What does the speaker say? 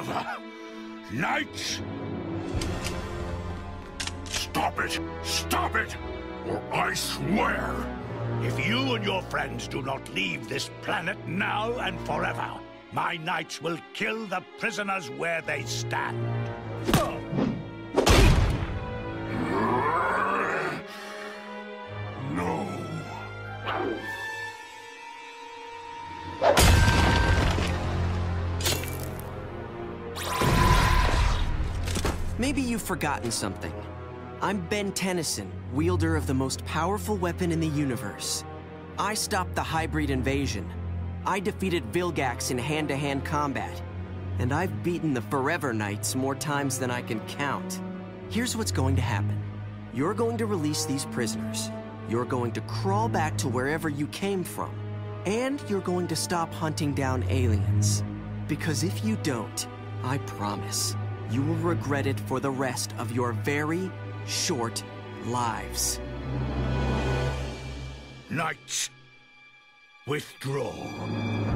Never. Knights! Stop it! Stop it! Or I swear! If you and your friends do not leave this planet now and forever, my knights will kill the prisoners where they stand. No. Maybe you've forgotten something. I'm Ben Tennyson, wielder of the most powerful weapon in the universe. I stopped the hybrid invasion. I defeated Vilgax in hand-to-hand combat. And I've beaten the Forever Knights more times than I can count. Here's what's going to happen. You're going to release these prisoners. You're going to crawl back to wherever you came from. And you're going to stop hunting down aliens. Because if you don't, I promise, you will regret it for the rest of your very short lives. Knights, withdraw.